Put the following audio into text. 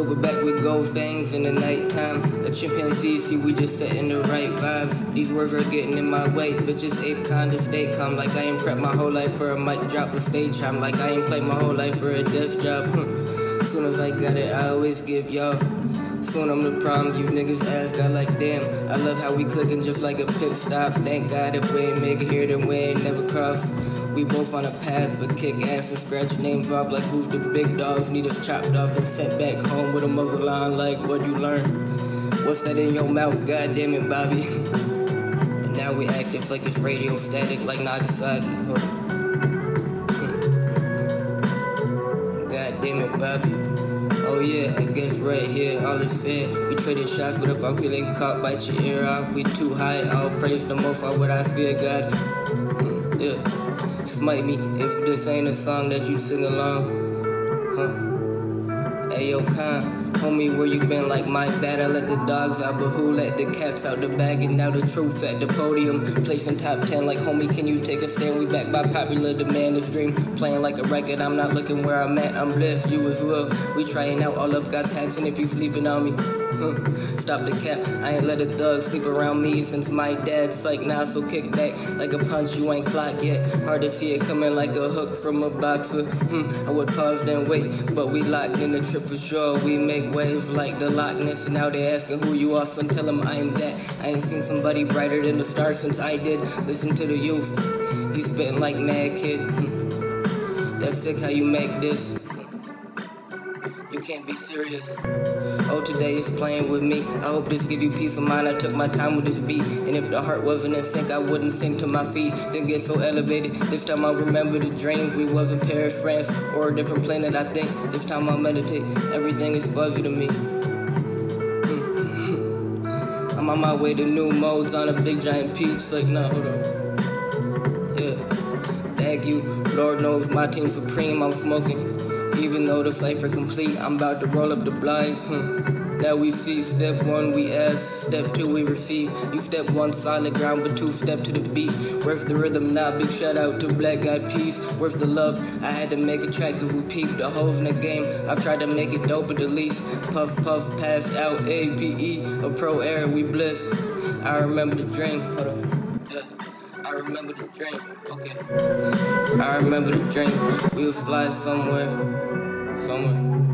Silverback with gold fangs in the nighttime. A chimpanzee, see, we just setting the right vibes. These words are getting in my way, bitches ape kinda stay calm. Like I ain't prepped my whole life for a mic drop or stage time. Like I ain't played my whole life for a desk job. Soon as I got it, I always give y'all. Soon I'm the problem, you niggas ask God like damn. I love how we clicking just like a pit stop. Thank God if we ain't make it here, then we ain't never cross. We both on a path for kick ass and scratch names off like who's the big dogs. Need us chopped off and sent back home with a muzzle line like what you learn. What's that in your mouth? God damn it, Bobby. And now we active like it's radio static like Nagasaki. Hmm. God damn it, Bobby. Oh yeah, I guess right here, all is fair. We traded shots, but if I'm feeling caught, bite your ear off. We too high, I'll praise the most for what I fear, God. Yeah smite me if this ain't a song that you sing along. Huh? Hey, yo, Khan, homie, where you been? Like, my bad, I let the dogs out, but who let the cats out the bag? And now the troops at the podium, placing top 10. Like, homie, can you take a stand? We back by popular demand, this dream. Playing like a record, I'm not looking where I'm at, I'm blessed, you as well. We trying out all of God's hats, and if you sleeping on me, Stop the cap, I ain't let a thug sleep around me since my dad's psych now, so kick back like a punch you ain't clocked yet. Hard to see it coming like a hook from a boxer. Hmm, I would pause then wait, but we locked in the trip for sure. We make waves like the Loch Ness, now they asking who you are, son. Tell them I'm that. I ain't seen somebody brighter than the stars since I did. Listen to the youth, he's spitting like mad kid. Hmm. That's sick how you make this can't be serious. Oh, today is playing with me. I hope this give you peace of mind. I took my time with this beat. And if the heart wasn't in sync, I wouldn't sink to my feet. Then get so elevated. This time I remember the dreams. We was in Paris, France, or a different planet, I think. This time I'll meditate. Everything is fuzzy to me. I'm on my way to new modes on a big giant piece. Like, nah, hold on. Yeah. Thank you. Lord knows my team supreme. I'm smoking. Even though the cipher complete, I'm about to roll up the blinds. Now we see step one, we ask, step two, we receive. You step one, solid ground, but two, step to the beat. Worth the rhythm now? Big shout out to Black Eyed Peas. Worth the love? I had to make a track cause we peeped the holes in the game. I've tried to make it dope at the least. Puff, puff, passed out, APE, a pro air, we bliss. I remember the dream. Hold on. I remember the dream. Okay. I remember the dream. We would fly somewhere somewhere.